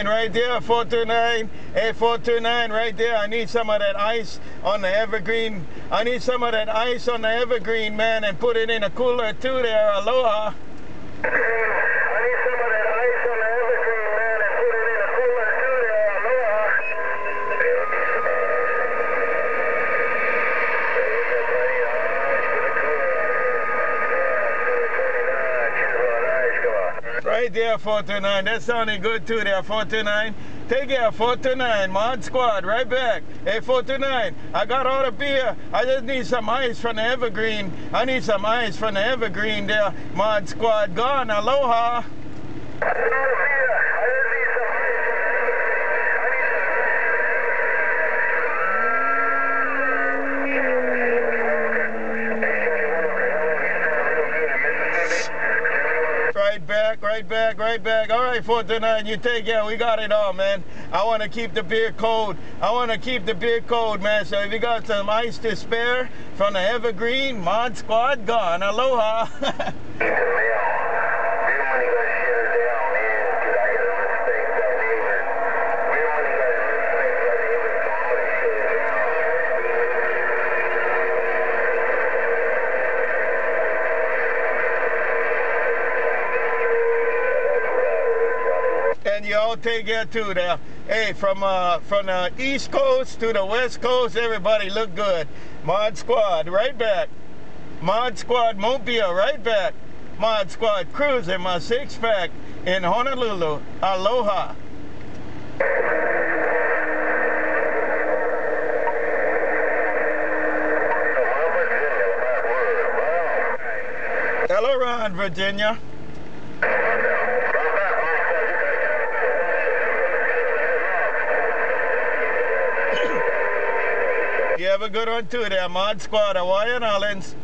right there, 429. Hey, 429 right there. I need some of that ice on the evergreen. I need some of that ice on the evergreen, man, and put it in a cooler too there. Aloha. I need some of that ice on the evergreen, man, and put it in a cooler too there. Aloha. Right there, 429. That sounded good too there, 429. Take care, 429. Mod Squad, right back. Hey, 429. I got all the beer. I just need some ice from the Evergreen. I need some ice from the Evergreen there. Mod Squad gone. Aloha. Right back, right back, right back. All right, 429, you take care. We got it all, man. I want to keep the beer cold. I want to keep the beer cold, man. So if you got some ice to spare from the Evergreen, Mod Squad gone. Aloha. and you all take care too there. Hey, from uh, from the East Coast to the West Coast, everybody look good. Mod Squad, right back. Mod Squad Mobile, right back. Mod Squad cruising my six pack in Honolulu. Aloha. Hello, Ron, Virginia. You have a good one too there, Mod Squad, Hawaiian Islands.